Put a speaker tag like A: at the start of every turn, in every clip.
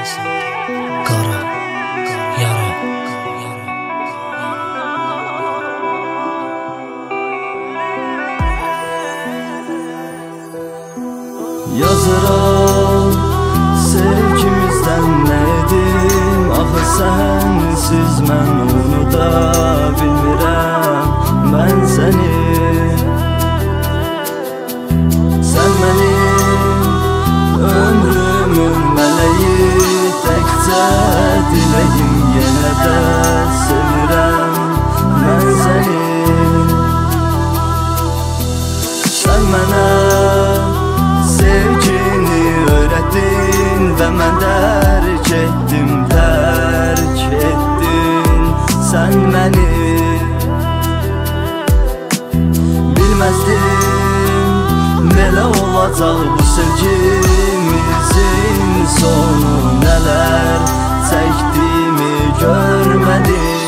A: Qara yara
B: Yazıram sevgimizdən nə edim Axı sənsiz mən olacaq bu sevgimizin sonu Nələr çəkdiyimi görmədim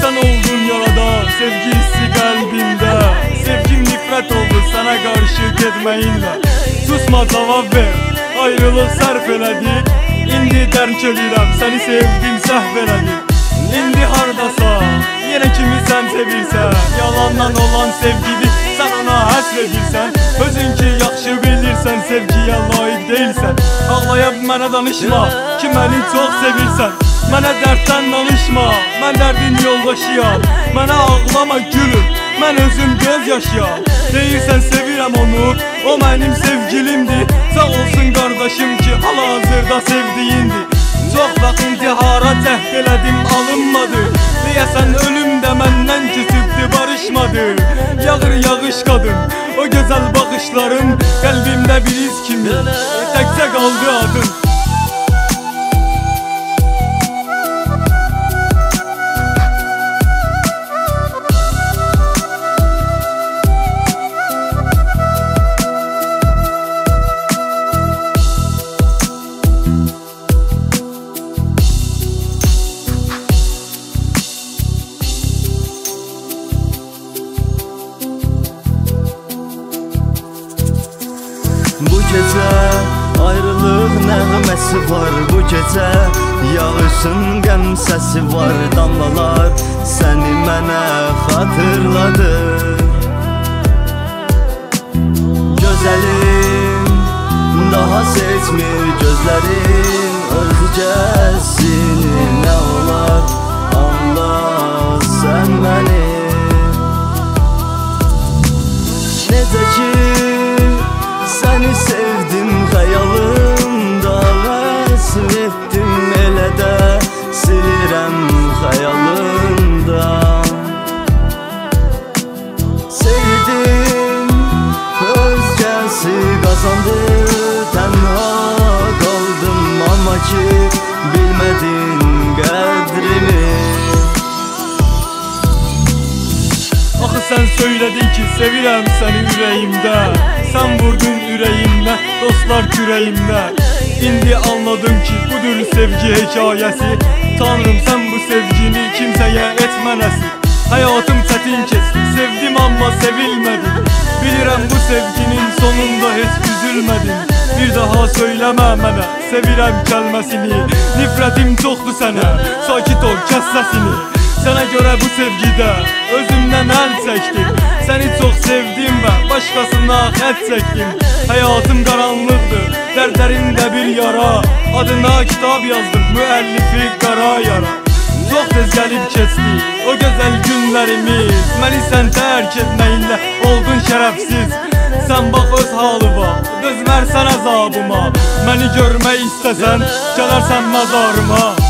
C: Sen oldun yarada sevgi hissi kalbimde. Sevgim nifret oldu sana karşı gitmeyinle. Susma cevap ver. Ayrılık sərf elədik İndi dərk edirəm səni sevdim səhv elədim İndi hardasan yenə kimi sən sevirsən Yalandan olan sevgini deyilsən Ağlayıb mənə danışma. Ki məni çox sevirsən Mənə dərddən danışma, mən dərdin yoldaşıyam Mənə ağlama gülüm, mən özüm göz yaşıyam Deyirsən sevirəm onu, o mənim sevgilimdir. Sağ olsun qardaşım ki hal-hazırda sevdiyindir Çox vaxt intihara cəhd elədim alınmadı. Deyəsən ölüm də məndən barışmadı Yağır yağış qadın, o gözəl baxışların Qəlbimdə bir iz kimi, təkcə qaldı
B: Bu gecə. Ayrılıq nəğməsi var Bu gecə. Yağışın qəm səsi var Damlalar səni mənə xatırladı Gözəlim daha seçmir gözlərin
C: söylədin ki, sevirəm səni ürəyimdə. Sən vurdun ürəyimdə, dostlar kürəyimdə. İndi anladım ki, budur sevgi hekayəsi. Tanrım sən bu sevgini kimsəyə etmə nəsib Həyatım çətin keçdi, sevdim amma sevilmədim. Bilirəm bu sevginin sonunda heç üzülmədim. Bir daha söyləmə mənə, sevirəm kəlməsini. Nifrətim çoxdur sənə, sakit ol, kəs səsini Sənə görə bu sevgidə özümdən əl çəkdim Səni çox sevdim və başqasına xət çəkdim Həyatım qaranlıqdır, dərdlərində bir yara. Adına kitab yazdım, müəllifi qara yara. Çox tez gəlib keçdi o gözəl günlərimiz Məni sən tərk etməyinlə oldun şərəfsiz Sən bax öz halıma, dözmərsən əzabıma Məni görmək istəsən, gələrsən məzarıma